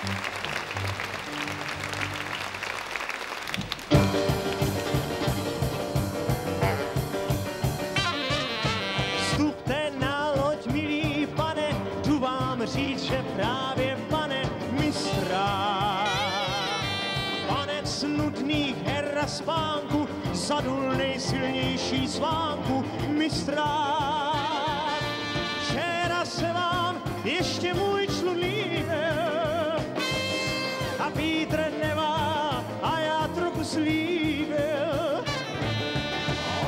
Vstupte na loď, milí pane, tu vám říct, že právě pane mistrá. Panec nutných her a spánku, zadul nejsilnější svánku mistrá. Vítr nemá a já trochu slíbil.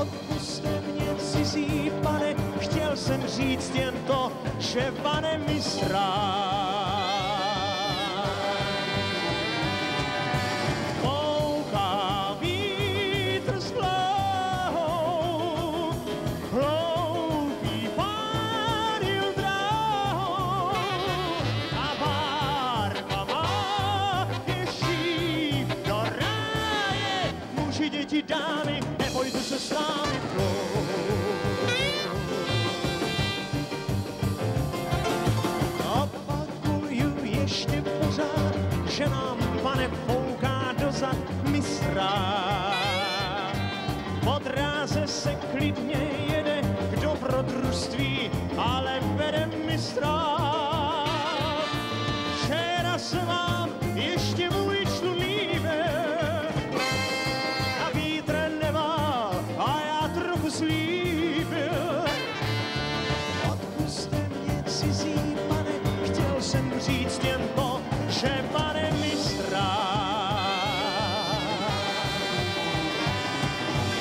Odpuste mě cizí pane, chtěl jsem říct jen to, že pane. Fouká Muži, děti, dámy, nebojte se s námi. Opakuju ještě pořád, že nám pane fouká dozad mistra. Po dráze se klidně jede k dobrodružství, ale vede mistra. Že pane mistra.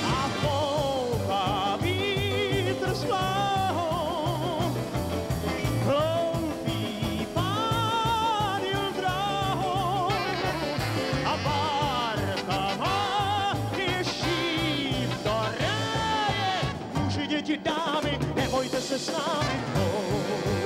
A fouká vítr s vláhou, hloupý pán dráhou a bárka má je šíp do ráje. Muži, děti, dámy, nebojte se s námi, oh.